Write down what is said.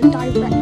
direct